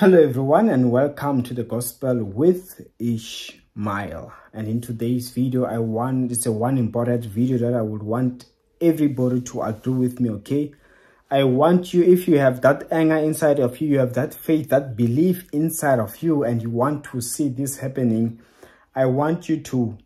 Hello everyone and welcome to the Gospel with Ishmael. And in today's video, I want it's a one important video that I would want everybody to agree with me, okay? I want you, if you have that anger inside of you, you have that faith, that belief inside of you, and you want to see this happening, I want you to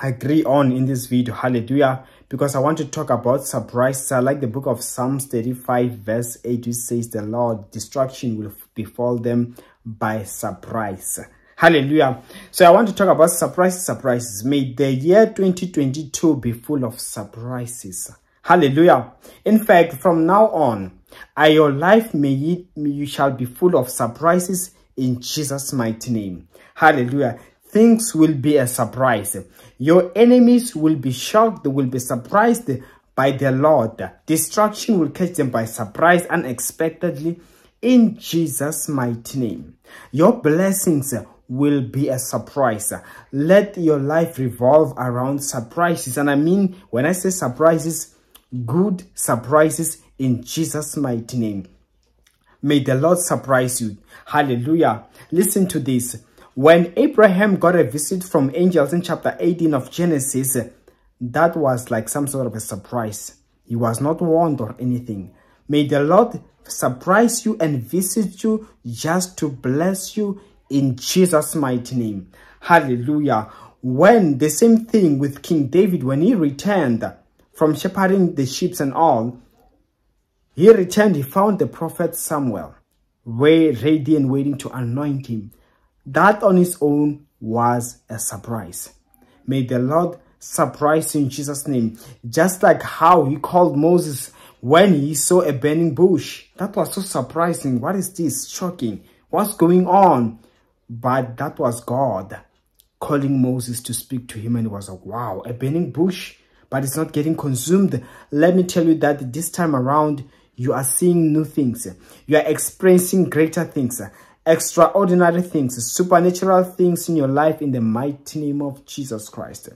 agree on in this video. Hallelujah because I want to talk about surprises. I like the book of Psalms 35 verse 8 which says the Lord destruction will befall them by surprise. Hallelujah. So I want to talk about surprises, surprises. May the year 2022 be full of surprises. Hallelujah. In fact, from now on, I, your life may you shall be full of surprises in Jesus' mighty name. Hallelujah things will be a surprise. Your enemies will be shocked, they will be surprised by the Lord. Destruction will catch them by surprise unexpectedly in Jesus' mighty name. Your blessings will be a surprise. Let your life revolve around surprises. And I mean, when I say surprises, good surprises in Jesus' mighty name. May the Lord surprise you. Hallelujah. Listen to this. When Abraham got a visit from angels in chapter 18 of Genesis, that was like some sort of a surprise. He was not warned or anything. May the Lord surprise you and visit you just to bless you in Jesus' mighty name. Hallelujah. When the same thing with King David, when he returned from shepherding the sheep and all, he returned, he found the prophet Samuel, ready and waiting to anoint him. That on its own was a surprise. May the Lord surprise you in Jesus' name. Just like how he called Moses when he saw a burning bush. That was so surprising. What is this? Shocking. What's going on? But that was God calling Moses to speak to him and it was like, wow, a burning bush, but it's not getting consumed. Let me tell you that this time around, you are seeing new things. You are experiencing greater things extraordinary things, supernatural things in your life in the mighty name of Jesus Christ.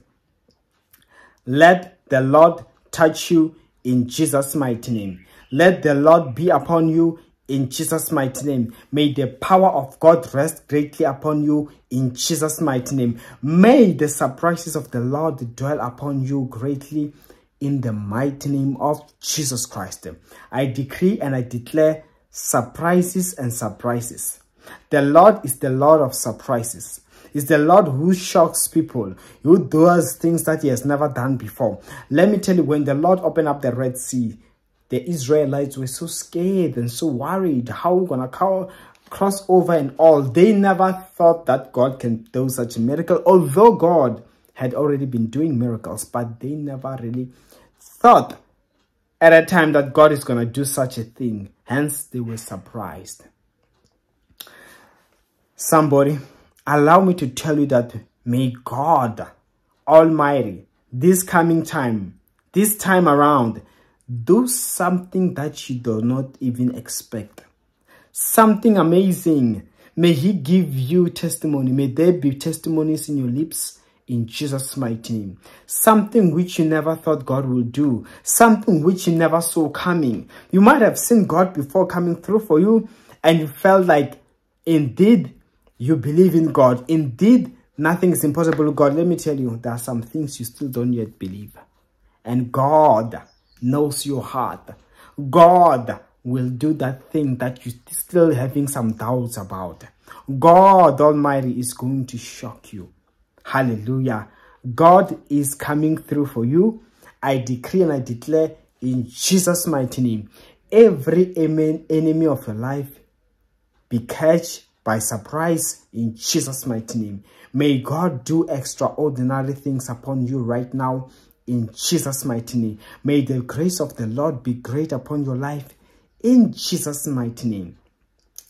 Let the Lord touch you in Jesus' mighty name. Let the Lord be upon you in Jesus' mighty name. May the power of God rest greatly upon you in Jesus' mighty name. May the surprises of the Lord dwell upon you greatly in the mighty name of Jesus Christ. I decree and I declare surprises and surprises the Lord is the Lord of surprises. Is the Lord who shocks people, who does things that he has never done before. Let me tell you, when the Lord opened up the Red Sea, the Israelites were so scared and so worried. How we gonna cross over and all? They never thought that God can do such a miracle, although God had already been doing miracles, but they never really thought at a time that God is gonna do such a thing. Hence, they were surprised. Somebody, allow me to tell you that may God Almighty, this coming time, this time around, do something that you do not even expect. Something amazing. May he give you testimony. May there be testimonies in your lips in Jesus' mighty name. Something which you never thought God will do. Something which you never saw coming. You might have seen God before coming through for you and you felt like indeed you believe in God. Indeed, nothing is impossible God. Let me tell you, there are some things you still don't yet believe. And God knows your heart. God will do that thing that you're still having some doubts about. God Almighty is going to shock you. Hallelujah. God is coming through for you. I decree and I declare in Jesus' mighty name, every enemy of your life be catch by surprise in Jesus' mighty name. May God do extraordinary things upon you right now in Jesus' mighty name. May the grace of the Lord be great upon your life in Jesus' mighty name.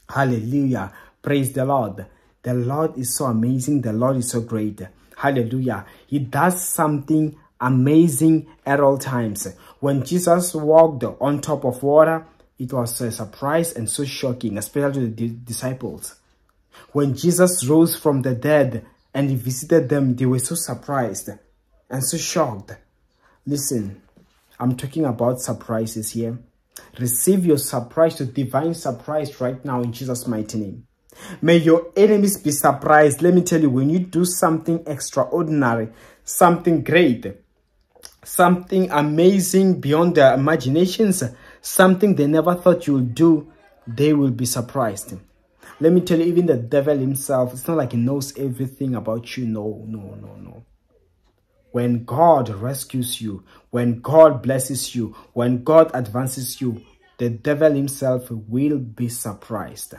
Hallelujah. Praise the Lord. The Lord is so amazing. The Lord is so great. Hallelujah. He does something amazing at all times. When Jesus walked on top of water, it was a surprise and so shocking, especially to the disciples. When Jesus rose from the dead and he visited them, they were so surprised and so shocked. Listen, I'm talking about surprises here. Receive your surprise, your divine surprise right now in Jesus' mighty name. May your enemies be surprised. Let me tell you, when you do something extraordinary, something great, something amazing beyond their imaginations, something they never thought you would do, they will be surprised. Let me tell you, even the devil himself, it's not like he knows everything about you. No, no, no, no. When God rescues you, when God blesses you, when God advances you, the devil himself will be surprised.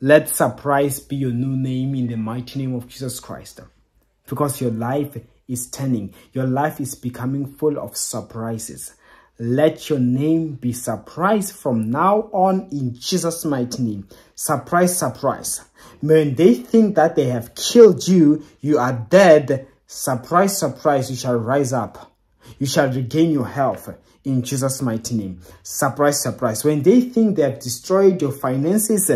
Let surprise be your new name in the mighty name of Jesus Christ. Because your life is turning. Your life is becoming full of surprises. Let your name be surprised from now on in Jesus' mighty name. Surprise, surprise. When they think that they have killed you, you are dead, surprise, surprise, you shall rise up. You shall regain your health in Jesus' mighty name. Surprise, surprise. When they think they have destroyed your finances,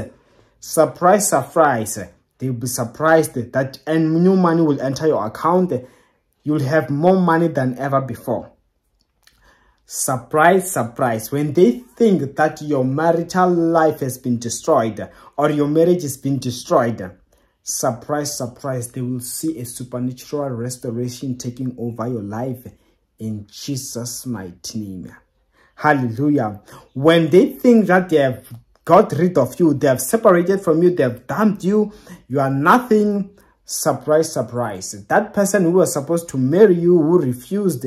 surprise, surprise, they'll be surprised that and new money will enter your account. You'll have more money than ever before. Surprise, surprise. When they think that your marital life has been destroyed or your marriage has been destroyed, surprise, surprise, they will see a supernatural restoration taking over your life in Jesus' mighty name. Hallelujah. When they think that they have got rid of you, they have separated from you, they have dumped you, you are nothing, surprise, surprise. That person who was supposed to marry you, who refused,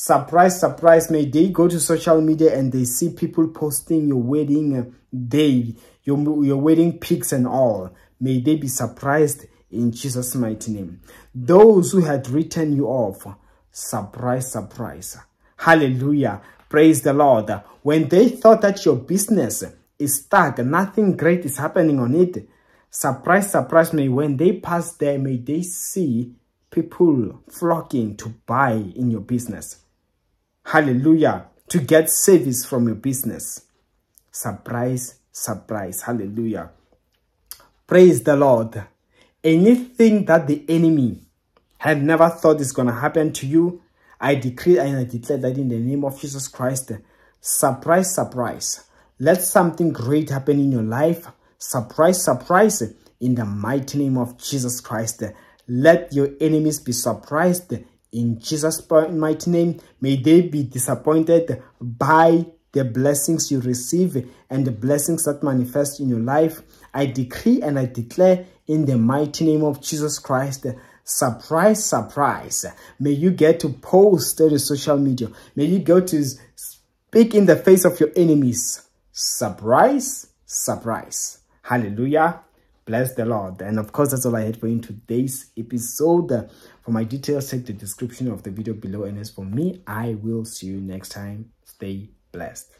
surprise surprise may they go to social media and they see people posting your wedding uh, day your, your wedding pics and all. May they be surprised in jesus mighty name. Those who had written you off surprise surprise. Hallelujah. Praise the lord. When they thought that your business is stuck nothing great is happening on it surprise surprise may when they pass there may they see people flocking to buy in your business. Hallelujah. To get service from your business. Surprise, surprise. Hallelujah. Praise the Lord. Anything that the enemy had never thought is going to happen to you, I decree and I declare that in the name of Jesus Christ. Surprise, surprise. Let something great happen in your life. Surprise, surprise. In the mighty name of Jesus Christ. Let your enemies be surprised in Jesus' mighty name. May they be disappointed by the blessings you receive and the blessings that manifest in your life. I decree and I declare in the mighty name of Jesus Christ, surprise, surprise. May you get to post on social media. May you go to speak in the face of your enemies. Surprise, surprise. Hallelujah. Bless the Lord. And of course, that's all I had for you in today's episode. For my details, check the description of the video below. And as for me, I will see you next time. Stay blessed.